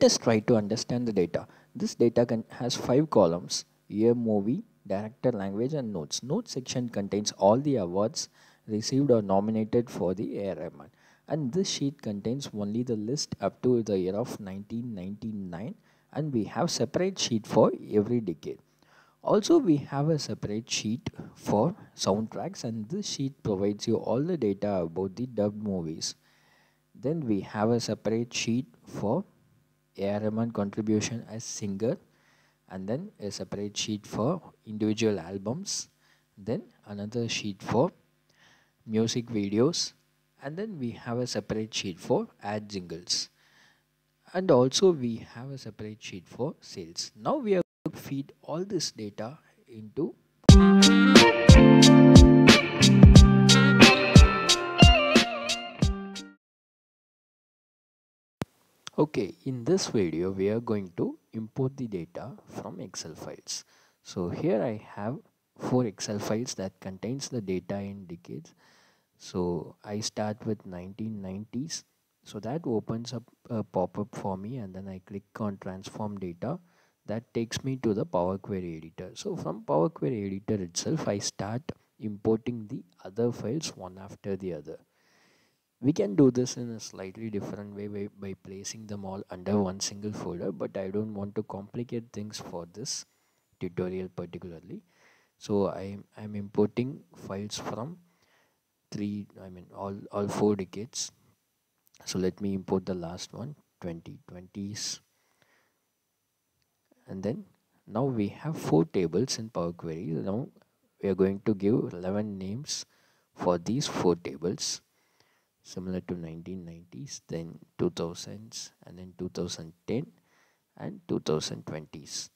Let us try to understand the data. This data can, has five columns, year, movie, director, language and notes. Notes section contains all the awards received or nominated for the A.R. Rahman. And this sheet contains only the list up to the year of 1999 and we have separate sheet for every decade. Also we have a separate sheet for soundtracks and this sheet provides you all the data about the dubbed movies. Then we have a separate sheet for A.R. Contribution as singer and then a separate sheet for individual albums then another sheet for music videos and then we have a separate sheet for ad jingles and also we have a separate sheet for sales now we are going to feed all this data into Okay, in this video we are going to import the data from Excel files. So here I have four Excel files that contains the data in decades. So I start with 1990s. So that opens up a pop-up for me and then I click on transform data. That takes me to the Power Query editor. So from Power Query editor itself I start importing the other files one after the other we can do this in a slightly different way by, by placing them all under one single folder but I don't want to complicate things for this tutorial particularly. So I am importing files from three I mean all all four decades. So let me import the last one 2020s and then now we have four tables in Power Query. Now we are going to give 11 names for these four tables similar to 1990s then 2000s and then 2010 and 2020s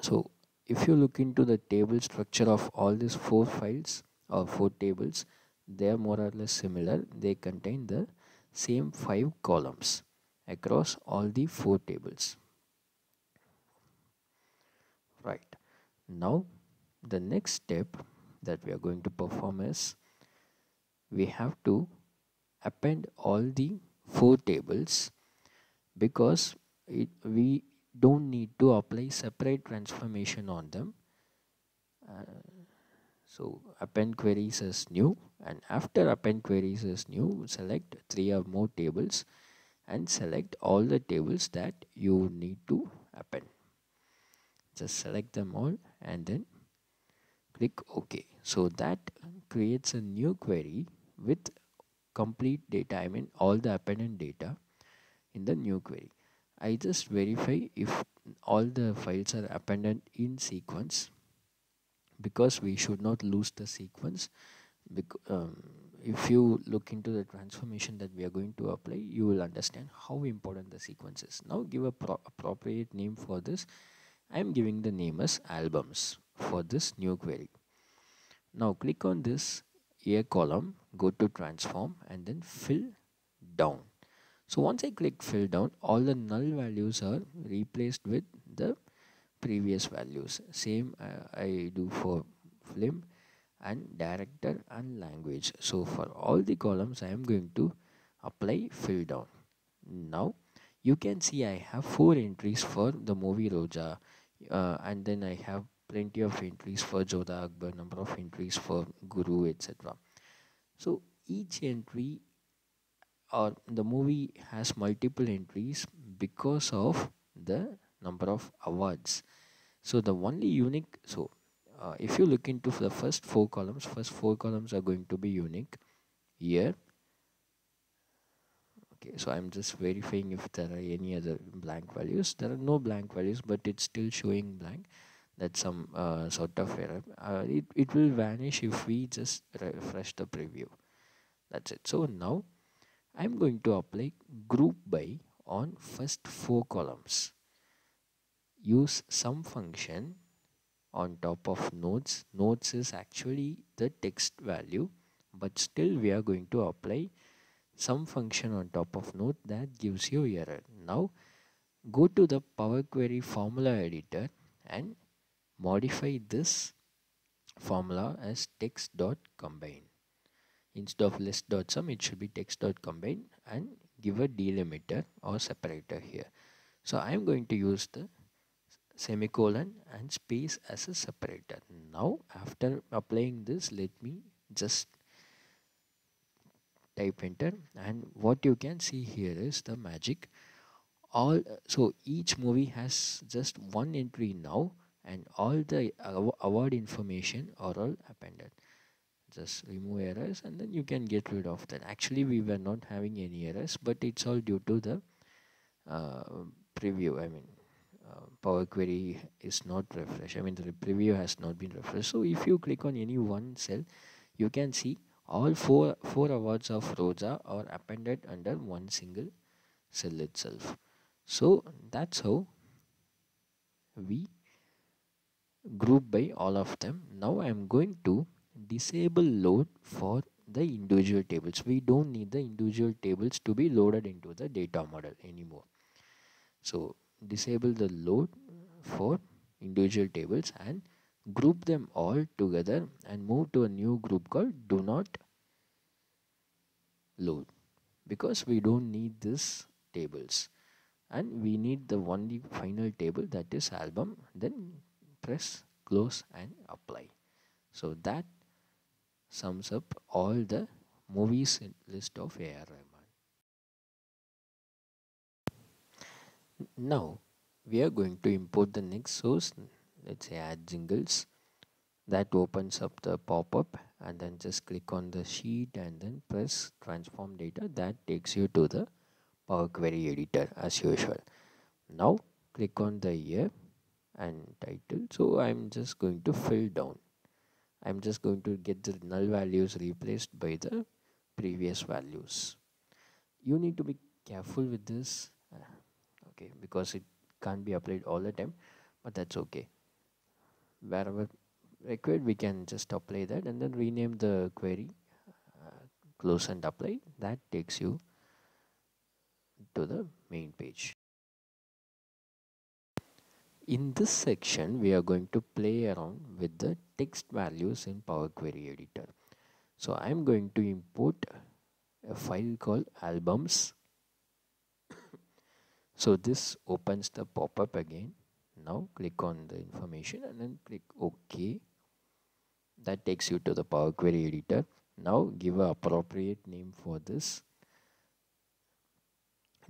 so if you look into the table structure of all these four files or four tables they are more or less similar. They contain the same five columns across all the four tables. Right. Now the next step that we are going to perform is we have to append all the four tables because it, we don't need to apply separate transformation on them. Uh, so append queries is new and after append queries is new select three or more tables and select all the tables that you need to append. Just select them all and then click ok. So that creates a new query with complete data I mean all the appended data in the new query. I just verify if all the files are appended in sequence because we should not lose the sequence. Um, if you look into the transformation that we are going to apply you will understand how important the sequence is. Now give a pro appropriate name for this. I am giving the name as albums for this new query. Now click on this a column go to transform and then fill down. So once I click fill down all the null values are replaced with the previous values. Same uh, I do for film and director and language. So for all the columns I am going to apply fill down. Now you can see I have four entries for the movie Roja uh, and then I have plenty of entries for Jodha Akbar, number of entries for Guru, etc. So each entry or the movie has multiple entries because of the number of awards. So the only unique, so uh, if you look into the first four columns, first four columns are going to be unique. Year, okay so i'm just verifying if there are any other blank values there are no blank values but it's still showing blank that's some uh, sort of error uh, it, it will vanish if we just refresh the preview. That's it. So now i'm going to apply group by on first four columns. Use some function on top of notes notes is actually the text value but still we are going to apply some function on top of note that gives you error. Now go to the power query formula editor and modify this formula as text dot combine instead of list dot sum it should be text dot combine and give a delimiter or separator here. So I'm going to use the semicolon and space as a separator. Now after applying this let me just type enter. And what you can see here is the magic. All so each movie has just one entry now and all the award information are all appended. Just remove errors and then you can get rid of that. Actually we were not having any errors but it's all due to the uh, preview. I mean uh, power query is not refreshed. I mean the preview has not been refreshed. So if you click on any one cell you can see all four four awards of Roja are appended under one single cell itself. So that's how we group by all of them. Now i'm going to disable load for the individual tables. We don't need the individual tables to be loaded into the data model anymore. So disable the load for individual tables and group them all together and move to a new group called do not load because we don't need these tables. And we need the only final table that is album. Then press close and apply. So that sums up all the movies list of AR Rahman. Now we are going to import the next source. Let's say ad jingles. That opens up the pop-up and then just click on the sheet and then press transform data. That takes you to the Power Query editor as usual. Now click on the year and title. So I'm just going to fill down. I'm just going to get the null values replaced by the previous values. You need to be careful with this. Okay because it can't be applied all the time but that's okay. Wherever required we can just apply that and then rename the query uh, close and apply. That takes you to the main page in this section we are going to play around with the text values in Power Query editor. So I'm going to import a file called albums. So this opens the pop-up again. Now click on the information and then click OK. That takes you to the Power Query editor. Now give a appropriate name for this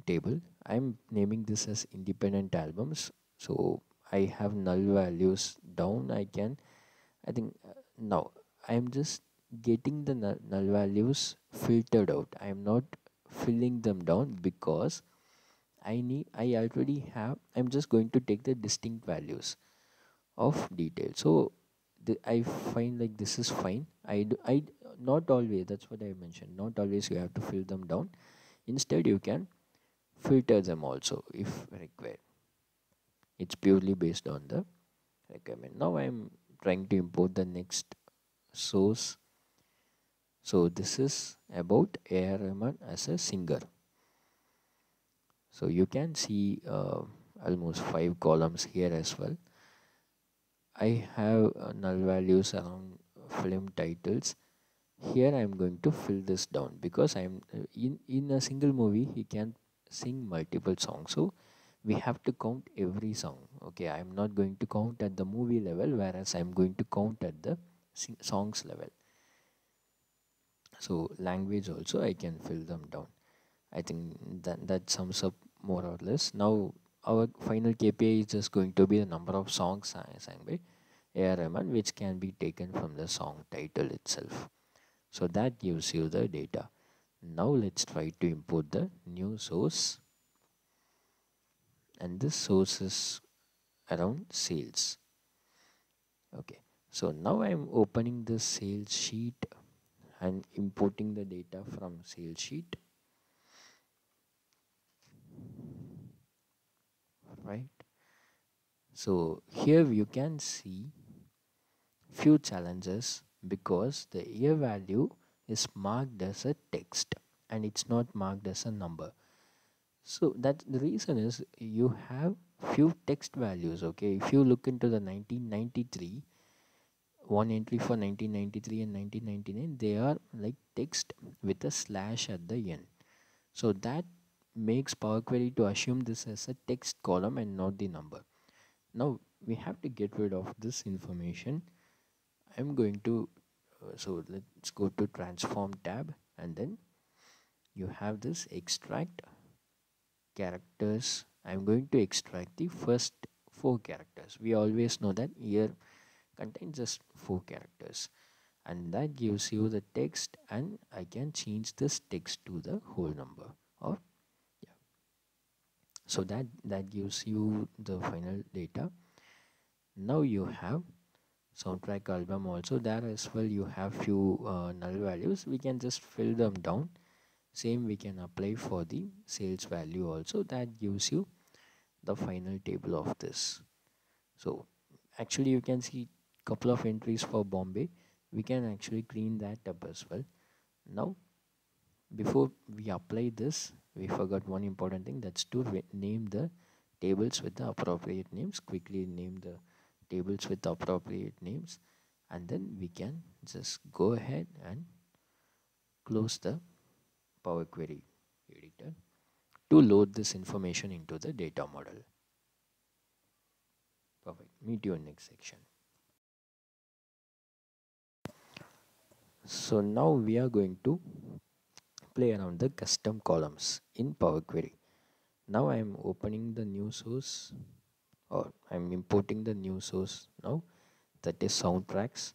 table. I'm naming this as independent albums so I have null values down I can I think uh, now I am just getting the null, null values filtered out. I am not filling them down because I need I already have I'm just going to take the distinct values of detail. So the, I find like this is fine. I do, I not always that's what I mentioned not always you have to fill them down. Instead you can filter them also if required it's purely based on the requirement now i'm trying to import the next source. So this is about A.R. As a singer. So you can see uh, almost five columns here as well. I have uh, null values around film titles. Here I am going to fill this down because I am uh, in in a single movie he can sing multiple songs. So we have to count every song okay? I'm not going to count at the movie level whereas i'm going to count at the songs level. So language also i can fill them down. I think that that sums up more or less. Now our final kpi is just going to be the number of songs sang by A.R. Rahman which can be taken from the song title itself. So that gives you the data. Now let's try to import the new source and this source is around sales. Okay. So now i'm opening the sales sheet and importing the data from sales sheet. Right? So here you can see few challenges because the year value is marked as a text and it's not marked as a number so that the reason is you have few text values okay if you look into the 1993 one entry for 1993 and 1999 they are like text with a slash at the end so that makes Power Query to assume this as a text column and not the number. Now we have to get rid of this information. I'm going to, uh, so let's go to transform tab and then you have this extract characters. I'm going to extract the first four characters. We always know that here contains just four characters and that gives you the text and I can change this text to the whole number or yeah. So that that gives you the final data. Now you have soundtrack album also. There as well you have few uh, null values. We can just fill them down same we can apply for the sales value also that gives you the final table of this. So actually you can see couple of entries for Bombay. We can actually clean that up as well. Now before we apply this we forgot one important thing that's to name the tables with the appropriate names quickly name the tables with the appropriate names and then we can just go ahead and close the power query editor to load this information into the data model. Perfect. Meet you in next section. So now we are going to play around the custom columns in Power Query. Now I am opening the new source or I'm importing the new source now that is soundtracks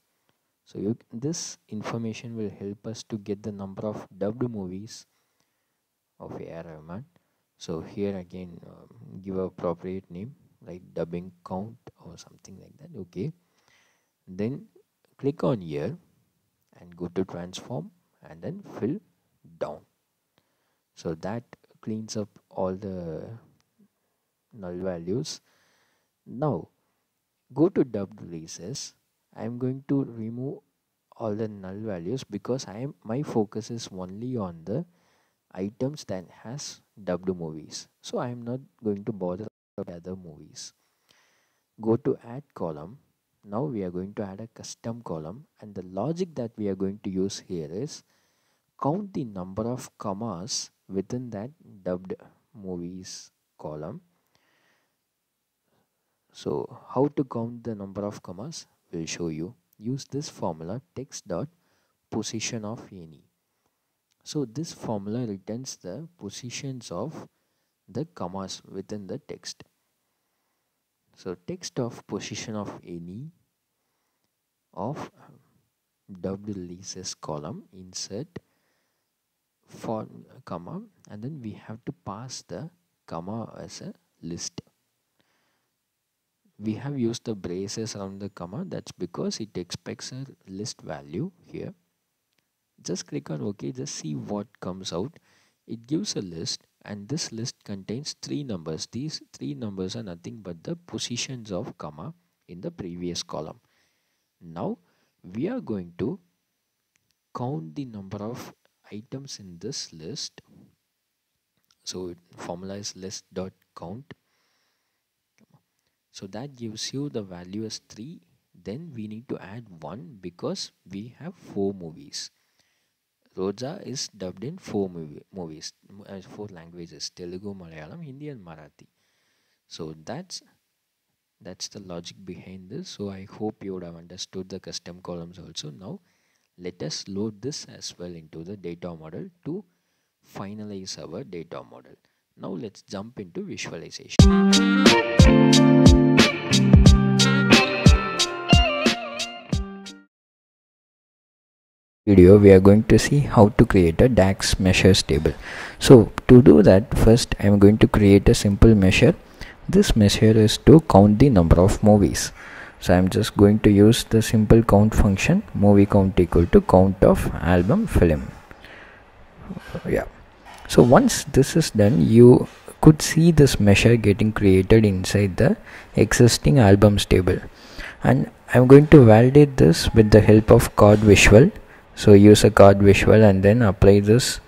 so you, this information will help us to get the number of dubbed movies of A.R. Rahman. So here again um, give a appropriate name like dubbing count or something like that okay? Then click on here and go to transform and then fill down. So that cleans up all the null values. Now go to dubbed releases i'm going to remove all the null values because i am my focus is only on the items that has dubbed movies. So i am not going to bother about other movies. Go to add column. Now we are going to add a custom column and the logic that we are going to use here is count the number of commas within that dubbed movies column. So how to count the number of commas we'll show you. Use this formula text dot position of any. So this formula returns the positions of the commas within the text. So text of position of any of dubbed releases column insert for comma and then we have to pass the comma as a list we have used the braces around the comma. That's because it expects a list value here. Just click on ok just see what comes out. It gives a list and this list contains three numbers. These three numbers are nothing but the positions of comma in the previous column. Now we are going to count the number of items in this list. So formula is list dot count so that gives you the value as 3 then we need to add 1 because we have 4 movies Roja is dubbed in four movie, movies, uh, four languages: Telugu, Malayalam, Hindi, and Marathi. So that's that's the logic behind this. So I hope you would have understood the custom columns also. Now let us load this as well into the data model to finalize our data model. Now let's jump into visualization. Video we are going to see how to create a DAX measures table. So to do that first I am going to create a simple measure. This measure is to count the number of movies. So I'm just going to use the simple count function. Movie count equal to count of album film. Yeah. So once this is done you could see this measure getting created inside the existing albums table. And I'm going to validate this with the help of card visual so use a card visual and then apply this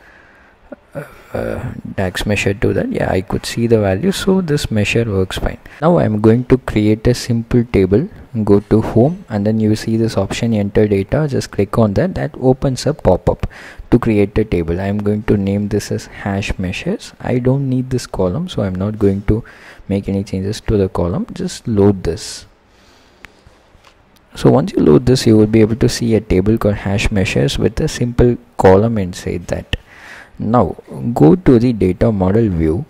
uh, uh, dax measure to that. Yeah i could see the value. So this measure works fine. Now i'm going to create a simple table. Go to home and then you see this option enter data. Just click on that. That opens a pop-up to create a table. I'm going to name this as hash measures. I don't need this column so i'm not going to make any changes to the column. Just load this so once you load this you will be able to see a table called hash measures with a simple column inside that. Now go to the data model view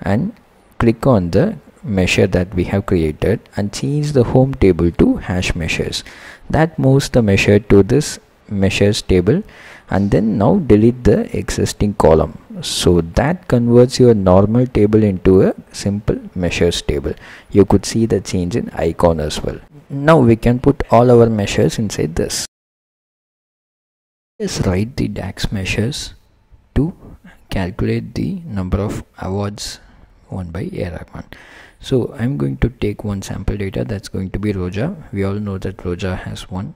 and click on the measure that we have created and change the home table to hash measures that moves the measure to this measures table and then now delete the existing column. So that converts your normal table into a simple measures table. You could see the change in icon as well now we can put all our measures inside this let's write the dax measures to calculate the number of awards won by A. So I'm going to take one sample data that's going to be Roja. We all know that Roja has won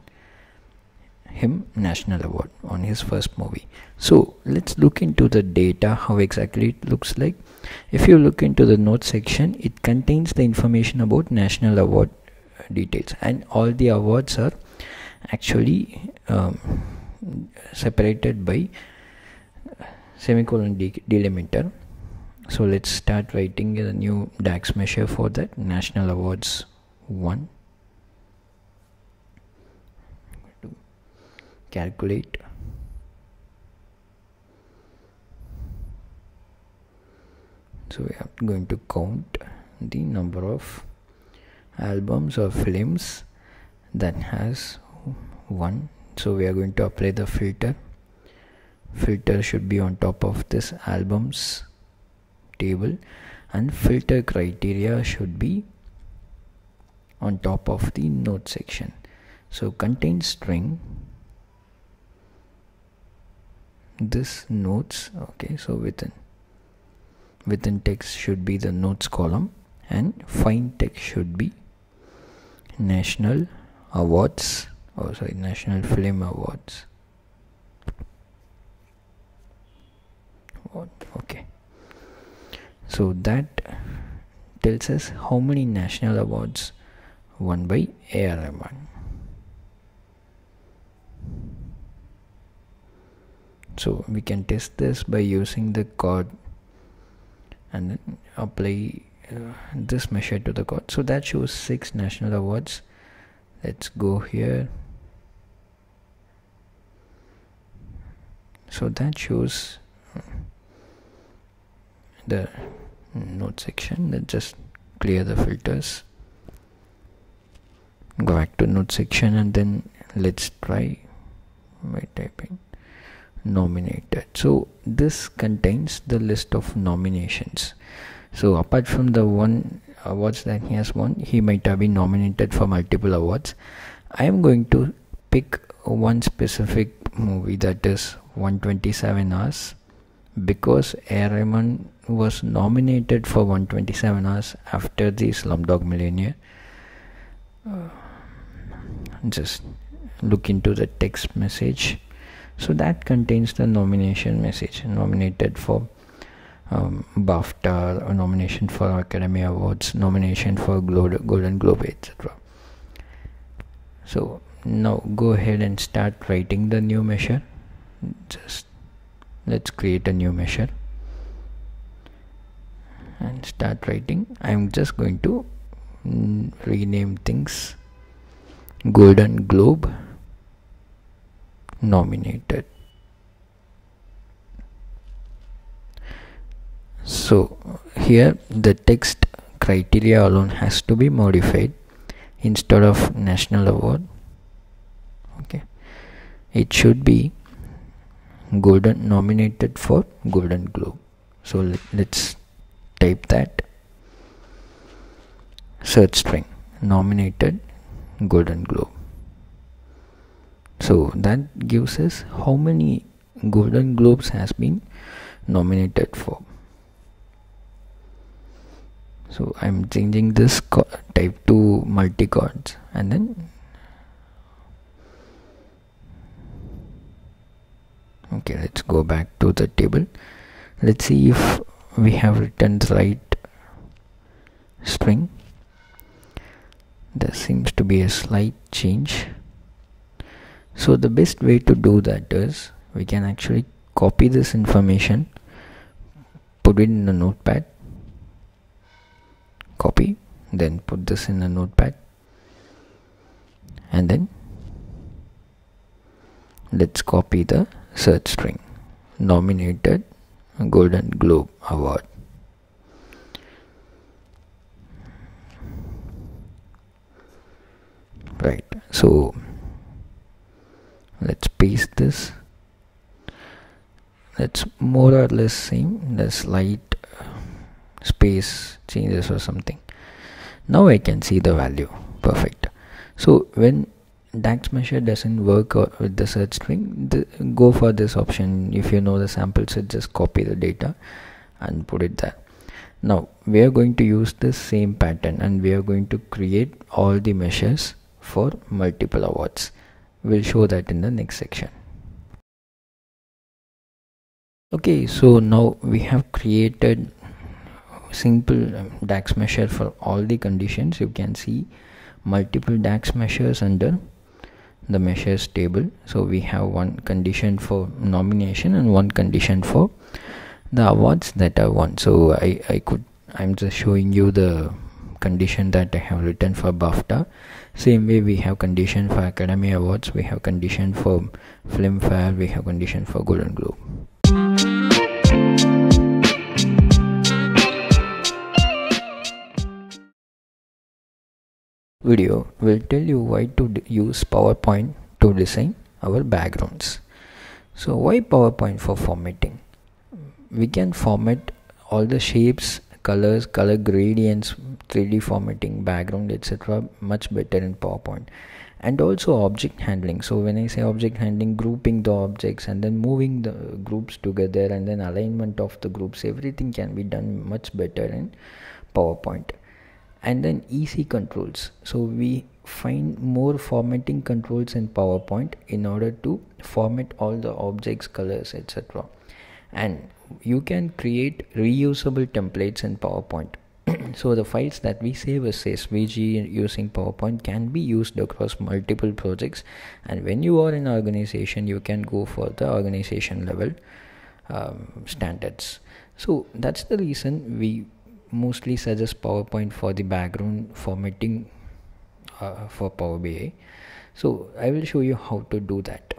him national award on his first movie. So let's look into the data how exactly it looks like. If you look into the notes section, it contains the information about national award details. And all the awards are actually um, separated by semicolon delimiter. So let's start writing a new dax measure for that. National awards 1 to calculate. So we are going to count the number of albums or films that has one. So we are going to apply the filter. Filter should be on top of this albums table. And filter criteria should be on top of the note section. So contain string. This notes okay so within within text should be the notes column. And find text should be national awards oh sorry national film awards. Okay. So that tells us how many national awards won by A.R. Rahman. So we can test this by using the card and then apply uh, this measure to the card so that shows six national awards. Let's go here. So that shows the note section. Let's just clear the filters. Go back to note section and then let's try by typing nominated. So this contains the list of nominations so apart from the one awards that he has won he might have been nominated for multiple awards i am going to pick one specific movie that is 127 hours because A. Was nominated for 127 hours after the Slumdog Millionaire. Uh, just look into the text message. So that contains the nomination message nominated for um, BAFTA, nomination for Academy Awards, nomination for Golden Globe, etc. So now go ahead and start writing the new measure. Just let's create a new measure and start writing. I'm just going to mm, rename things Golden Globe nominated so here the text criteria alone has to be modified instead of national award. Okay. It should be golden nominated for golden globe. So let, let's type that. Search string nominated golden globe. So that gives us how many golden globes has been nominated for so I'm changing this type to multi cards and then okay let's go back to the table. Let's see if we have written the right string. There seems to be a slight change. So the best way to do that is we can actually copy this information put it in a notepad copy then put this in a notepad and then let's copy the search string nominated golden globe award. Right so let's paste this. That's more or less same the slight space changes or something. Now I can see the value. Perfect. So when DAX measure doesn't work with the search string the, go for this option. If you know the sample set just copy the data and put it there. Now we are going to use the same pattern and we are going to create all the measures for multiple awards. We'll show that in the next section. Okay so now we have created simple um, DAX measure for all the conditions. You can see multiple DAX measures under the measures table. So we have one condition for nomination and one condition for the awards that I won. So I, I could I'm just showing you the condition that I have written for BAFTA. Same way we have condition for Academy Awards. We have condition for Filmfare we have condition for Golden Globe video will tell you why to use PowerPoint to design our backgrounds. So why PowerPoint for formatting? We can format all the shapes, colors, color gradients, 3D formatting, background, etc. much better in PowerPoint. And also object handling. So when I say object handling, grouping the objects and then moving the groups together and then alignment of the groups, everything can be done much better in PowerPoint and then EC controls. So we find more formatting controls in PowerPoint in order to format all the objects, colors, etc. And you can create reusable templates in PowerPoint. so the files that we save as SVG using PowerPoint can be used across multiple projects. And when you are in organization, you can go for the organization level um, standards. So that's the reason we mostly suggest PowerPoint for the background formatting uh, for Power BI. So I will show you how to do that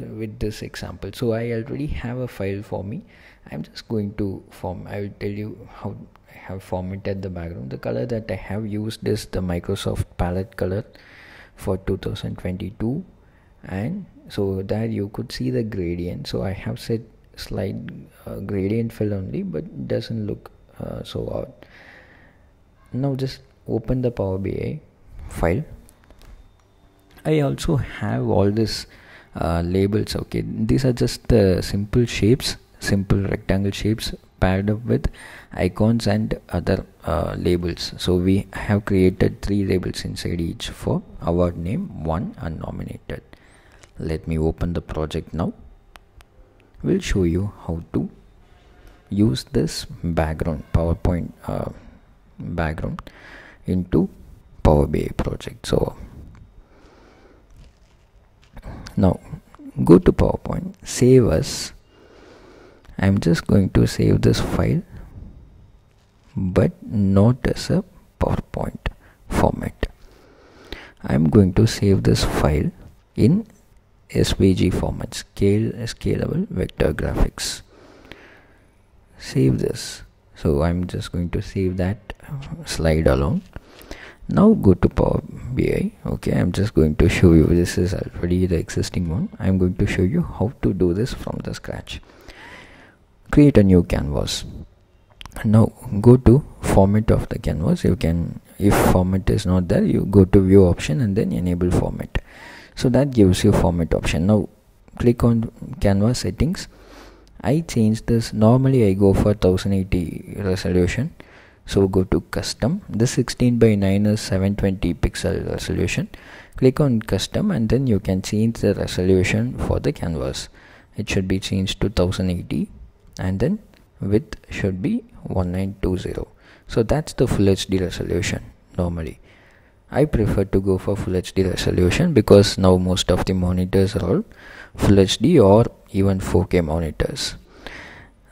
with this example. So I already have a file for me. I'm just going to form. I will tell you how I have formatted the background. The color that I have used is the Microsoft palette color for 2022 and so there you could see the gradient so i have set slide uh, gradient fill only but doesn't look uh, so out now just open the power bi file. I also have all these uh, labels okay? These are just the simple shapes simple rectangle shapes paired up with icons and other uh, labels. So we have created three labels inside each for award name one and nominated let me open the project now. We'll show you how to use this background PowerPoint uh, background into Power BI project. So now go to PowerPoint. Save as I'm just going to save this file but not as a PowerPoint format. I'm going to save this file in SVG format scale scalable vector graphics save this. So I'm just going to save that slide alone. Now go to Power BI okay I'm just going to show you. This is already the existing one. I'm going to show you how to do this from the scratch. Create a new canvas. Now go to format of the canvas. You can if format is not there you go to view option and then enable format. So that gives you format option. Now click on canvas settings I change this. Normally I go for 1080 resolution. So go to custom. This 16 by 9 is 720 pixel resolution. Click on custom and then you can change the resolution for the canvas. It should be changed to 1080 and then width should be 1920 so that's the full hd resolution normally. I prefer to go for full hd resolution because now most of the monitors are all full hd or even 4k monitors.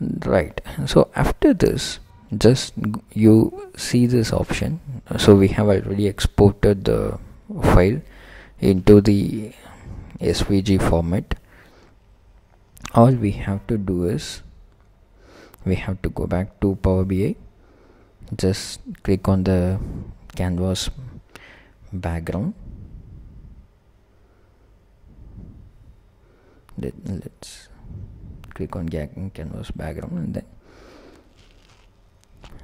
Right. So after this just you see this option. So we have already exported the file into the svg format. All we have to do is we have to go back to power bi just click on the canvas background Let, let's click on canvas background and then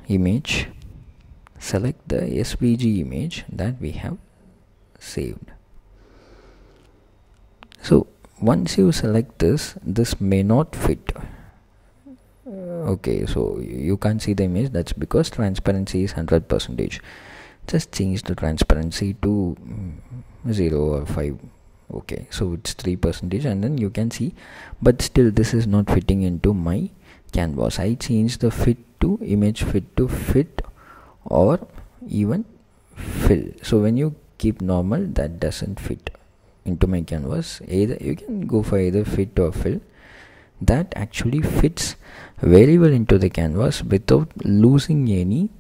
image. Select the svg image that we have saved. So once you select this this may not fit. Okay so you can't see the image. That's because transparency is 100 percentage. Just change the transparency to mm, 0 or 5 okay so it's 3 percentage and then you can see. But still this is not fitting into my canvas. I change the fit to image fit to fit or even fill. So when you keep normal that doesn't fit into my canvas. Either you can go for either fit or fill. That actually fits very well into the canvas without losing any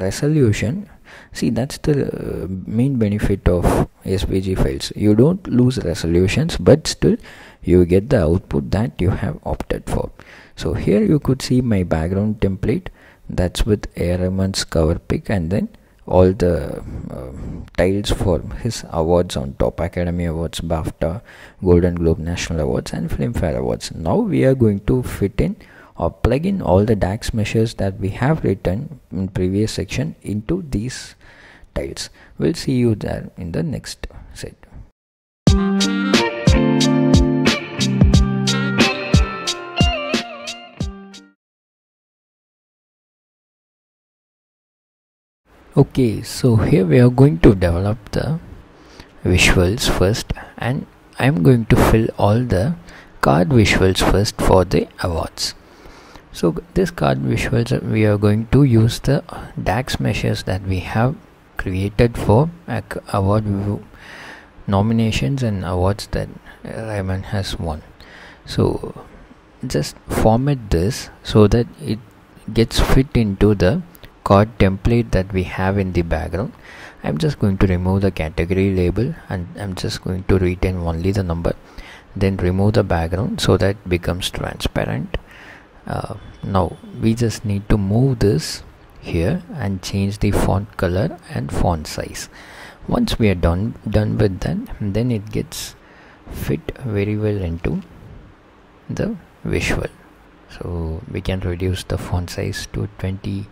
resolution see that's the uh, main benefit of svg files. You don't lose resolutions but still you get the output that you have opted for. So here you could see my background template. That's with Rahman's cover pic and then all the uh, tiles for his awards on top academy awards bafta golden globe national awards and filmfare awards. Now we are going to fit in or plug in all the dax measures that we have written in previous section into these tiles. We'll see you there in the next set. Okay so here we are going to develop the visuals first and I'm going to fill all the card visuals first for the awards so this card visuals we are going to use the DAX measures that we have created for award nominations and awards that Rahman has won. So just format this so that it gets fit into the card template that we have in the background. I'm just going to remove the category label and I'm just going to retain only the number then remove the background so that becomes transparent uh, now we just need to move this here and change the font color and font size. Once we are done done with that then it gets fit very well into the visual. So we can reduce the font size to 20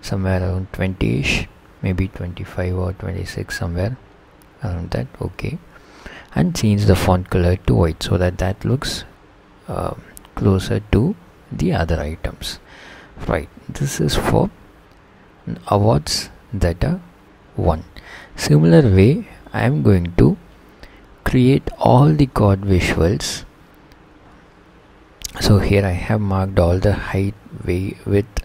somewhere around 20ish maybe 25 or 26 somewhere around that okay. And change the font color to white so that that looks uh, closer to the other items. Right. This is for awards that are won. Similar way I am going to create all the card visuals. So here I have marked all the height width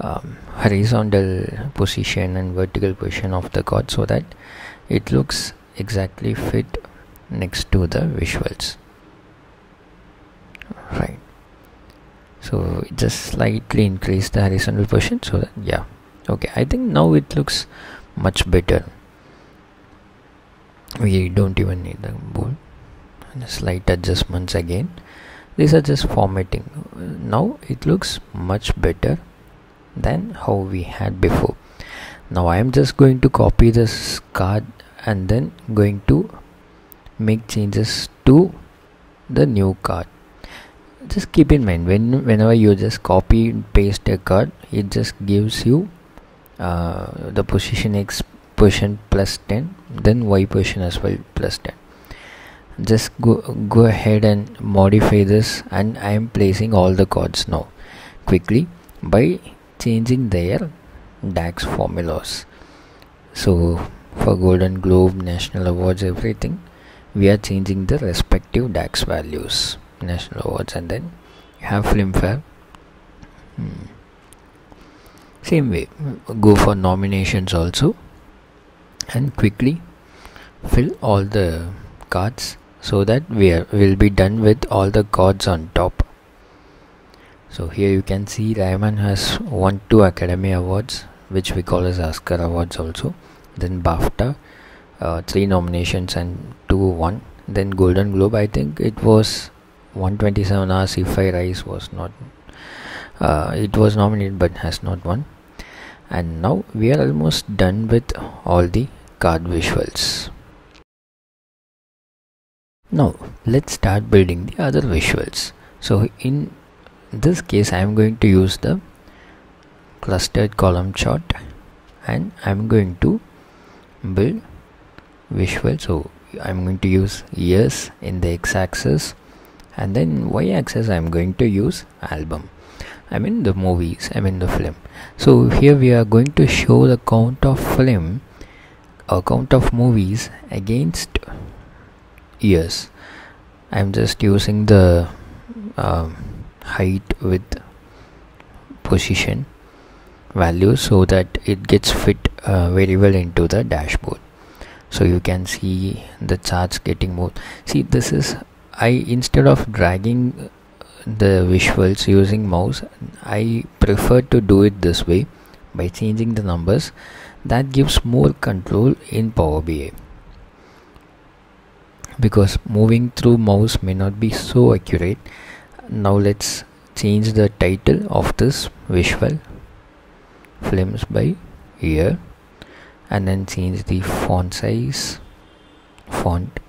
um, horizontal position and vertical position of the card so that it looks exactly fit next to the visuals. Right so just slightly increase the horizontal position. So that yeah. Okay i think now it looks much better. We don't even need the bold slight adjustments again. These are just formatting. Now it looks much better than how we had before. Now I am just going to copy this card and then going to make changes to the new card just keep in mind when whenever you just copy and paste a card it just gives you uh, the position x position plus 10 then y position as well plus 10 just go go ahead and modify this and I am placing all the cards now. Quickly by changing their DAX formulas. So for Golden Globe, National Awards, everything, we are changing the respective DAX values, National Awards, and then you have Filmfare, hmm. same way go for nominations also. And quickly fill all the cards so that we are, will be done with all the cards on top. So here you can see Rahman has won two Academy Awards which we call as Oscar Awards also. Then BAFTA uh, three nominations and two won. Then Golden Globe I think it was 127 hours if I rise was not uh, it was nominated but has not won. And now we are almost done with all the card visuals. Now let's start building the other visuals. So in this case I am going to use the clustered column chart and I'm going to build visual so I'm going to use years in the x-axis and then y-axis I'm going to use album. I mean the movies. I mean the film. So here we are going to show the count of film or count of movies against years. I'm just using the um, height with position value so that it gets fit uh, very well into the dashboard. So you can see the charts getting moved see this is I instead of dragging the visuals using mouse I prefer to do it this way by changing the numbers. That gives more control in Power BI because moving through mouse may not be so accurate. Now let's change the title of this visual films by year and then change the font size font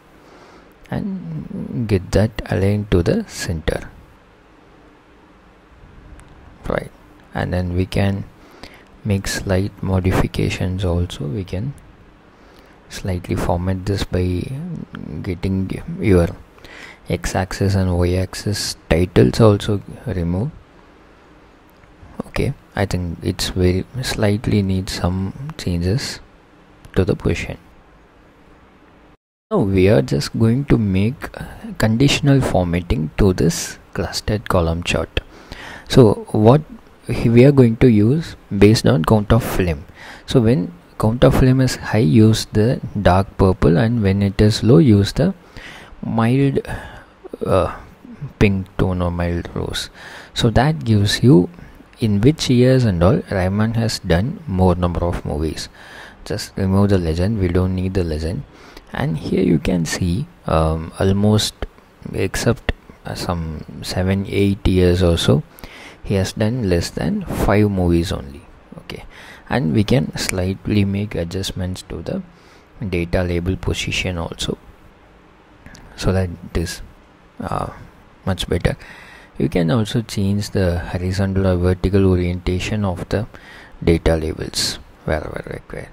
and get that aligned to the center. Right. And then we can make slight modifications also. We can slightly format this by getting your x-axis and y-axis titles also remove okay. I think it's very slightly needs some changes to the position now we are just going to make conditional formatting to this clustered column chart. So what we are going to use based on count of film so when count of film is high use the dark purple and when it is low use the mild uh, pink tone or mild rose. So that gives you in which years and all Rahman has done more number of movies. Just remove the legend. We don't need the legend and here you can see um, almost except some 7 8 years or so he has done less than 5 movies only. Okay. And we can slightly make adjustments to the data label position also so that it is uh, much better. You can also change the horizontal or vertical orientation of the data labels wherever required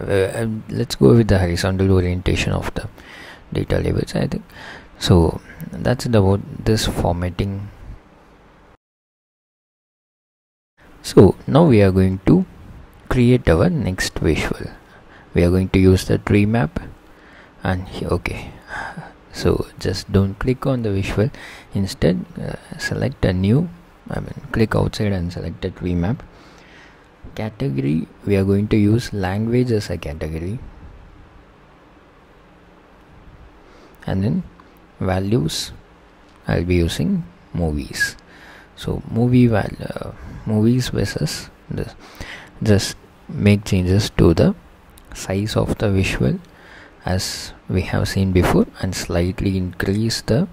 uh, let's go with the horizontal orientation of the data labels i think. So that's about this formatting. So now we are going to create our next visual. We are going to use the tree map and okay. So just don't click on the visual. Instead uh, select a new I mean click outside and select a tree map category we are going to use language as a category. And then values I'll be using movies. So movie value uh, movies versus this just make changes to the size of the visual as we have seen before and slightly increase the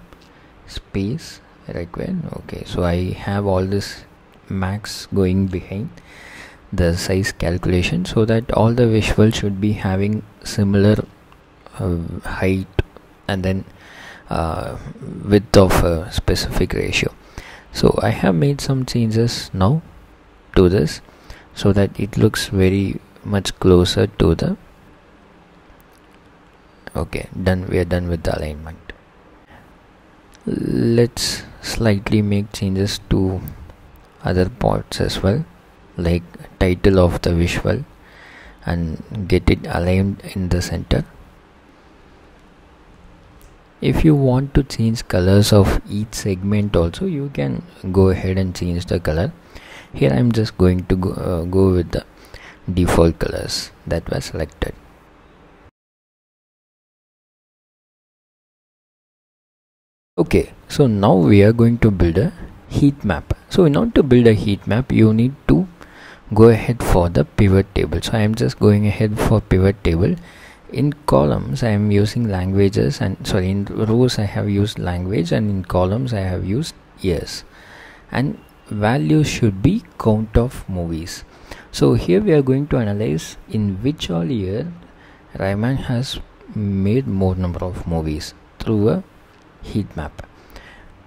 space required. Okay so I have all this max going behind the size calculation so that all the visuals should be having similar uh, height and then uh, width of a specific ratio. So I have made some changes now to this so that it looks very much closer to the okay done we are done with the alignment. Let's slightly make changes to other parts as well like title of the visual and get it aligned in the center. If you want to change colors of each segment also you can go ahead and change the color. Here I'm just going to go, uh, go with the default colors that were selected. Okay so now we are going to build a heat map. So in order to build a heat map you need to go ahead for the pivot table. So I am just going ahead for pivot table. In columns I am using languages and sorry in rows I have used language and in columns I have used years. And values should be count of movies. So here we are going to analyze in which all year Rahman has made more number of movies through a heat map.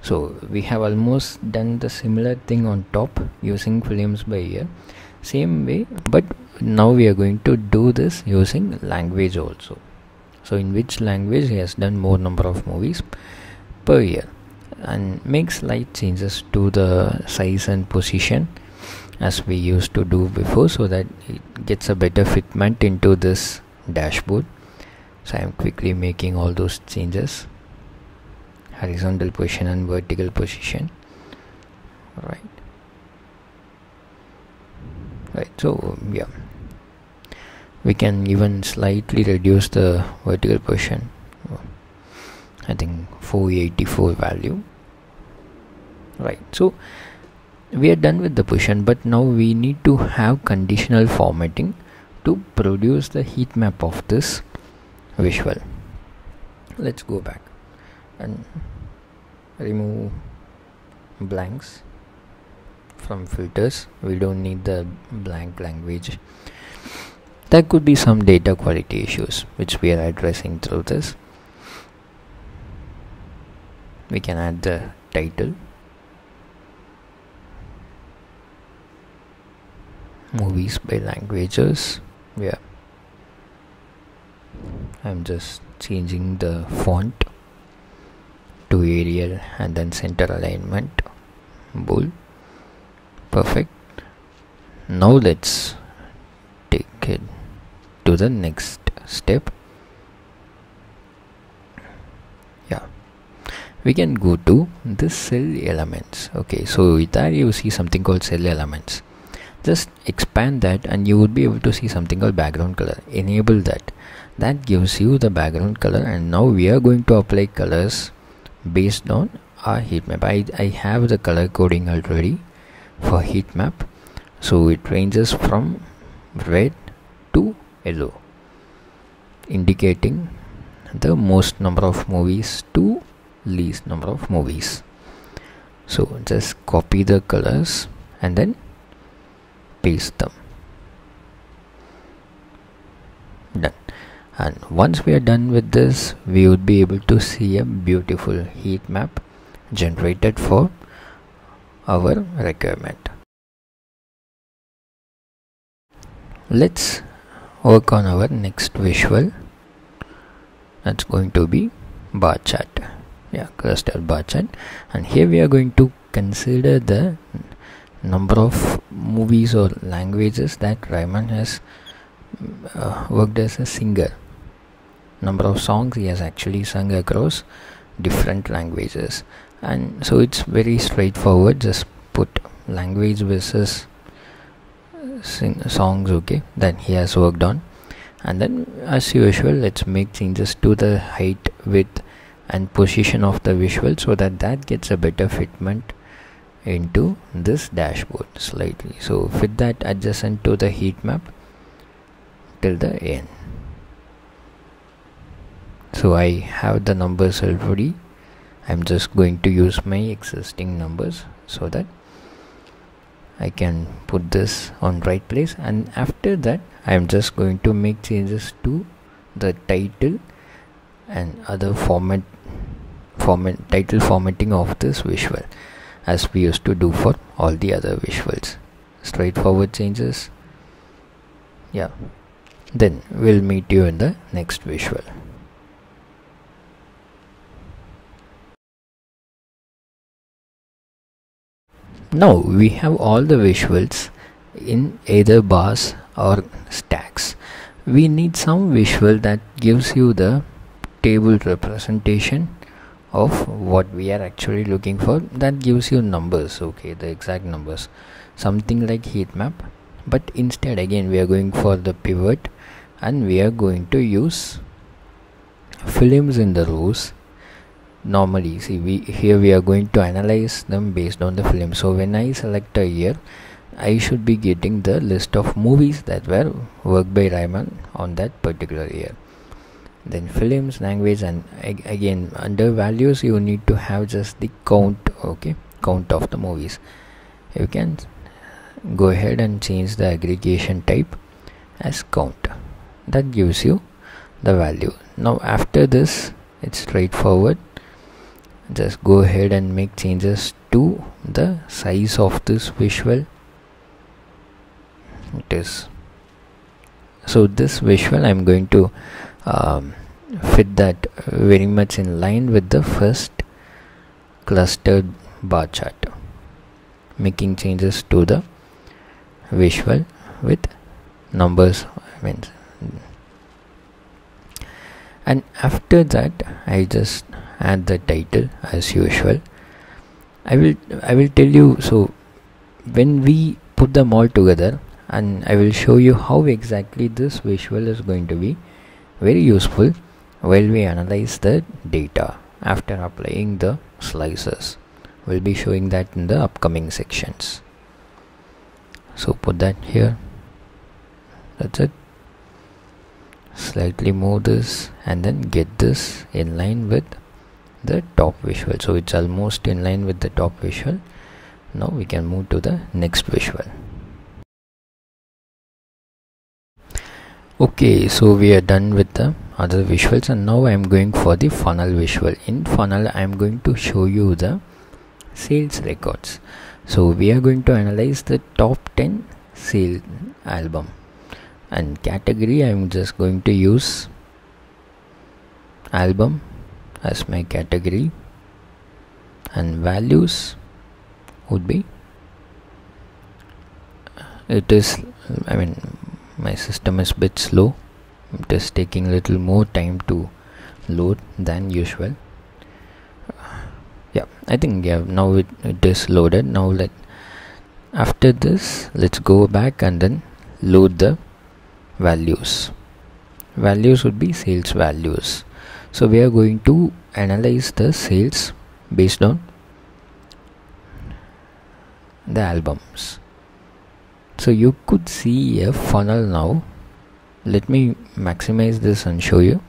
So we have almost done the similar thing on top using films by year same way but now we are going to do this using language also. So in which language he has done more number of movies per year and make slight changes to the size and position as we used to do before so that it gets a better fitment into this dashboard. So I am quickly making all those changes. Horizontal position and vertical position. Right right so yeah. We can even slightly reduce the vertical position I think 484 value. Right so we are done with the position but now we need to have conditional formatting to produce the heat map of this visual. Let's go back and remove blanks from filters. We don't need the blank language. There could be some data quality issues which we are addressing through this. We can add the title. Movies by languages. Yeah. I'm just changing the font to Arial and then center alignment. Bold perfect. Now let's take it to the next step. Yeah. We can go to the cell elements. Okay so with that you see something called cell elements. Just expand that and you would be able to see something called background color. Enable that. That gives you the background color and now we are going to apply colors based on our heat map. I, I have the color coding already for heat map. So it ranges from red to yellow indicating the most number of movies to least number of movies. So just copy the colors and then paste them. Done. And once we are done with this we would be able to see a beautiful heat map generated for our requirement. Let's work on our next visual. That's going to be bar chart. Yeah cluster bar chart. And here we are going to consider the number of movies or languages that Rahman has uh, worked as a singer. Number of songs he has actually sung across different languages and so it's very straightforward. Just put language versus uh, sing songs okay that he has worked on. And then as usual let's make changes to the height width and position of the visual so that that gets a better fitment into this dashboard slightly. So fit that adjacent to the heat map till the end. So I have the numbers already I'm just going to use my existing numbers so that I can put this on right place. And after that I'm just going to make changes to the title and other format format title formatting of this visual as we used to do for all the other visuals. Straightforward changes. Yeah. Then we'll meet you in the next visual now we have all the visuals in either bars or stacks. We need some visual that gives you the table representation of what we are actually looking for that gives you numbers okay the exact numbers. Something like heat map but instead again we are going for the pivot and we are going to use films in the rows normally see we here we are going to analyze them based on the film. So when i select a year i should be getting the list of movies that were worked by Rahman on that particular year. Then films language and again under values you need to have just the count okay count of the movies. You can go ahead and change the aggregation type as count. That gives you the value. Now after this it's straightforward just go ahead and make changes to the size of this visual. It is. So this visual I'm going to um, fit that very much in line with the first clustered bar chart. Making changes to the visual with numbers I mean. And after that I just add the title as usual. I will I will tell you so when we put them all together and I will show you how exactly this visual is going to be very useful while we analyze the data after applying the slices. We'll be showing that in the upcoming sections. So put that here. That's it. Slightly move this and then get this in line with the top visual. So it's almost in line with the top visual. Now we can move to the next visual. Okay so we are done with the other visuals and now I am going for the funnel visual. In funnel I am going to show you the sales records. So we are going to analyze the top 10 sale album. And category I'm just going to use album as my category. And values would be it is I mean my system is bit slow. It is taking little more time to load than usual. Yeah I think yeah now it, it is loaded. Now let after this let's go back and then load the values. Values would be sales values so we are going to analyze the sales based on the albums. So you could see a funnel now. Let me maximize this and show you.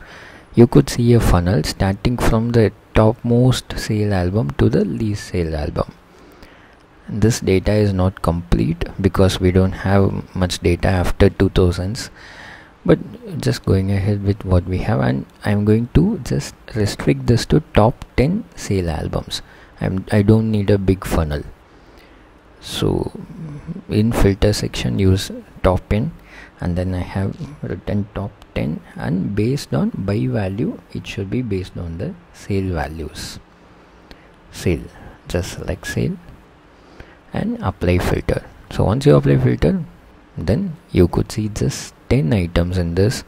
You could see a funnel starting from the topmost sale album to the least sale album. This data is not complete because we don't have much data after 2000s but just going ahead with what we have and i'm going to just restrict this to top 10 sale albums. I'm i don't need a big funnel. So in filter section use top 10 and then I have written top 10 and based on buy value it should be based on the sale values. Sale just select sale and apply filter. So once you apply filter then you could see just 10 items in this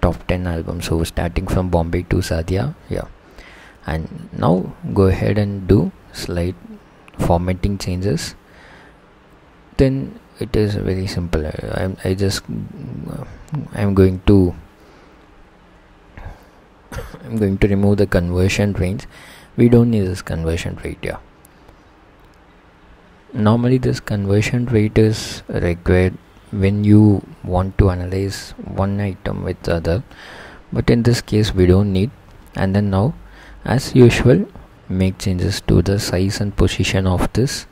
top 10 album. So starting from Bombay to Saathiya yeah. And now go ahead and do slight formatting changes. Then it is very simple. I, I just I'm going to I'm going to remove the conversion range. We don't need this conversion rate yeah. Normally this conversion rate is required when you want to analyze one item with the other. But in this case we don't need. And then now as usual make changes to the size and position of this.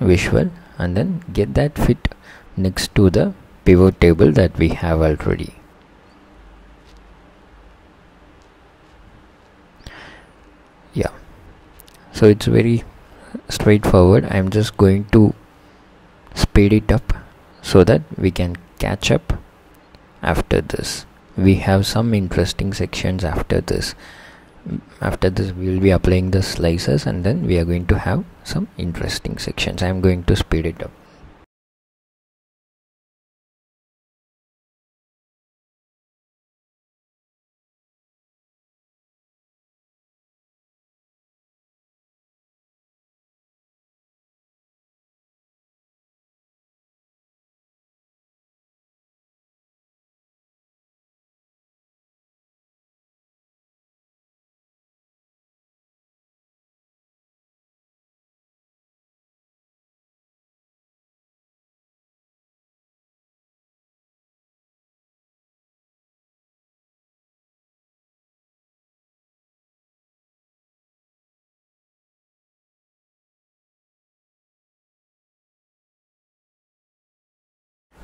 Visual. And then get that fit next to the pivot table that we have already. Yeah. So it's very straightforward. I'm just going to speed it up so that we can catch up after this. We have some interesting sections after this. After this we will be applying the slices and then we are going to have some interesting sections. I am going to speed it up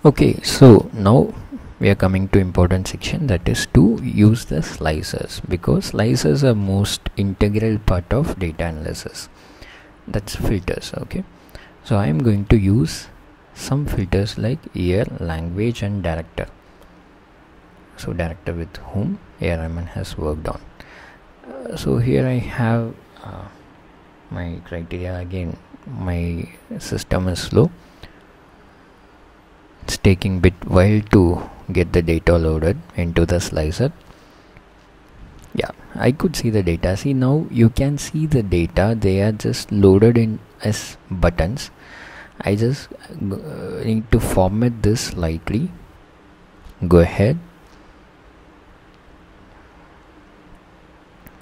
okay so now we are coming to important section that is to use the slicers because slicers are most integral part of data analysis. That's filters okay? So i am going to use some filters like year language and director. So director with whom AR has worked on. Uh, so here I have uh, my criteria again. My system is slow it's taking bit while to get the data loaded into the slicer. Yeah I could see the data. See now you can see the data. They are just loaded in as buttons. I just uh, need to format this slightly. Go ahead.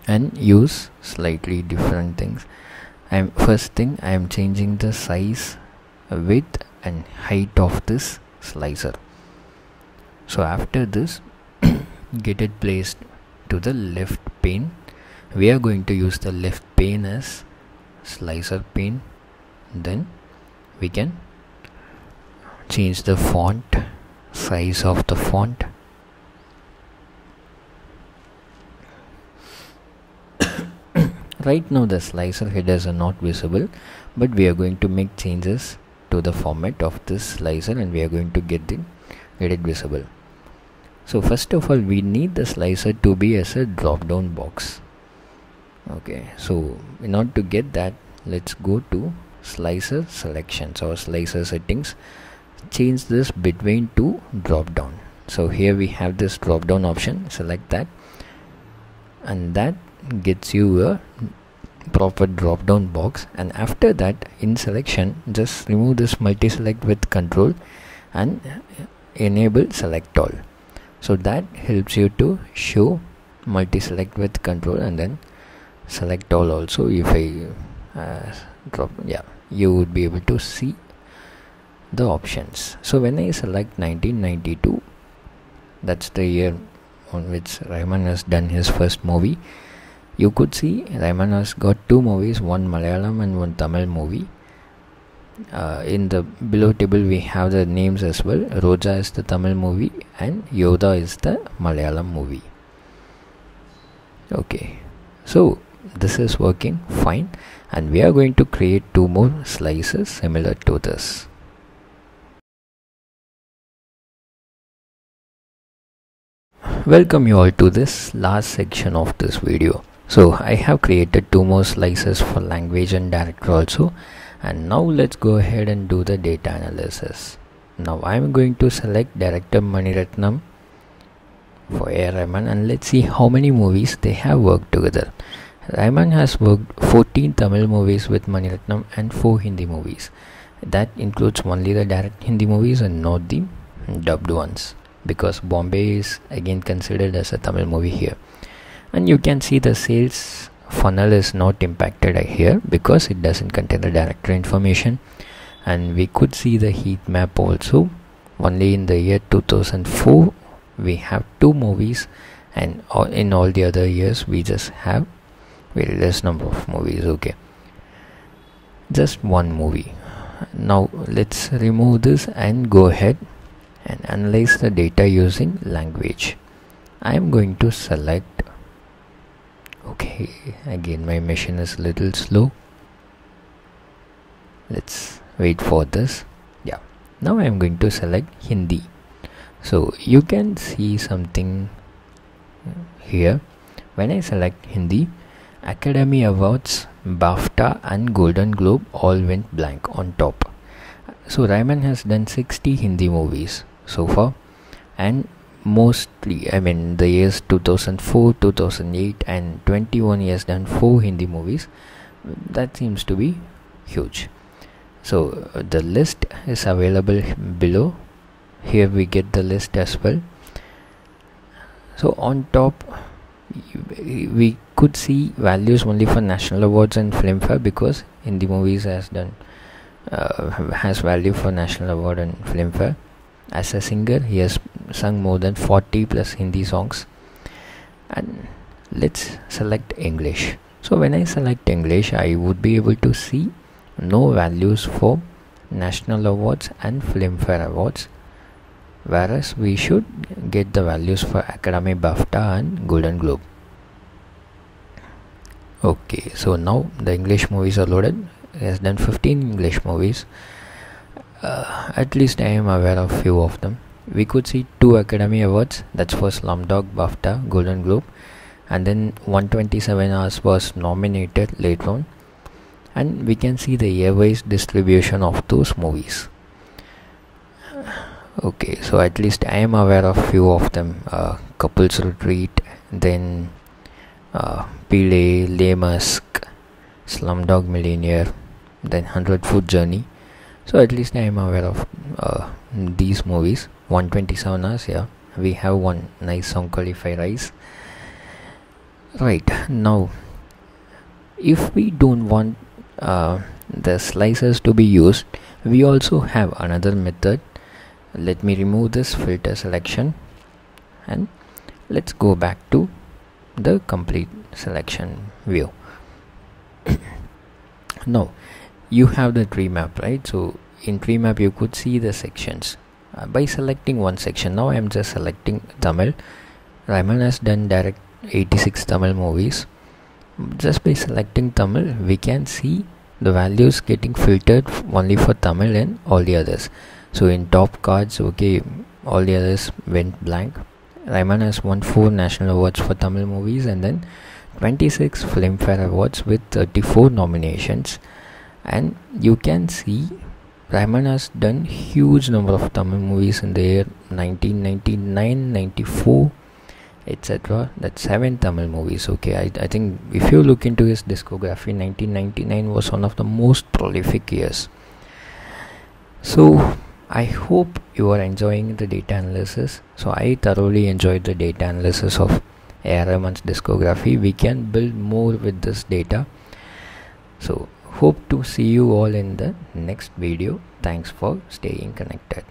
And use slightly different things. I'm first thing I am changing the size width and height of this slicer. So after this get it placed to the left pane. We are going to use the left pane as slicer pane. Then we can change the font size of the font. Right now the slicer headers are not visible but we are going to make changes to the format of this slicer and we are going to get it get it visible. So first of all we need the slicer to be as a drop down box. Okay so in order to get that let's go to slicer selections or slicer settings. Change this between to drop down so here we have this drop down option. Select that. And that gets you a proper drop down box. And after that in selection just remove this multi select with control and enable select all. So that helps you to show multi select with control and then select all also. If I uh, drop yeah you would be able to see the options. So when I select 1992 that's the year on which Rahman has done his first movie you could see Rahman has got two movies one Malayalam and one Tamil movie. Uh, in the below table we have the names as well. Roja is the Tamil movie and Yodha is the Malayalam movie. Okay. So this is working fine and we are going to create two more slices similar to this. Welcome you all to this last section of this video so I have created two more slices for language and director also and now let's go ahead and do the data analysis now I'm going to select director Maniratnam for A. Rahman and let's see how many movies they have worked together Rahman has worked 14 Tamil movies with Maniratnam and 4 Hindi movies. That includes only the direct Hindi movies and not the dubbed ones because Bombay is again considered as a Tamil movie here. And you can see the sales funnel is not impacted here because it doesn't contain the director information. And we could see the heat map also. Only in the year 2004 we have two movies and in all the other years we just have very less number of movies okay. Just one movie. Now let's remove this and go ahead and analyze the data using language. I am going to select okay again my machine is a little slow. Let's wait for this. Yeah now I am going to select Hindi. So you can see something uh, here. When I select Hindi Academy Awards, BAFTA, and Golden Globe all went blank on top. So Rahman has done 60 Hindi movies so far, and mostly, I mean, the years 2004, 2008, and 21 he has done 4 Hindi movies. That seems to be huge. So uh, the list is available below. Here we get the list as well. So on top, we could see values only for national awards and filmfare because Hindi movies has done uh, has value for national award and filmfare as a singer he has sung more than 40 plus hindi songs. And let's select english. So when i select english i would be able to see no values for national awards and filmfare awards. Whereas we should get the values for Academy BAFTA and Golden Globe. Okay so now the English movies are loaded. He has done 15 English movies uh, at least I am aware of few of them. We could see two Academy Awards that's for Slumdog BAFTA Golden Globe and then 127 hours was nominated later on. And we can see the year-wise distribution of those movies. Okay so at least i am aware of few of them. Uh, couples retreat then uh, Musk, Slumdog Millionaire, then 100 Foot Journey. So at least I am aware of uh, these movies. 127 hours, yeah. We have one nice song If Rise. Right, now if we don't want uh, the slices to be used, we also have another method. Let me remove this filter selection and let's go back to the complete selection view now you have the tree map right? So in tree map you could see the sections. Uh, by selecting one section now i'm just selecting tamil. Rahman has done direct 86 Tamil movies. Just by selecting Tamil we can see the values getting filtered only for Tamil and all the others. So in top cards okay all the others went blank. Rahman has won 4 national awards for Tamil movies and then 26 Filmfare Awards with 34 nominations. And you can see Rahman has done huge number of Tamil movies in the year 1999, 94, etc. That's seven Tamil movies. Okay, I, I think if you look into his discography, 1999 was one of the most prolific years. So I hope you are enjoying the data analysis. So I thoroughly enjoyed the data analysis of AR Rahman's discography. We can build more with this data. So Hope to see you all in the next video. Thanks for staying connected.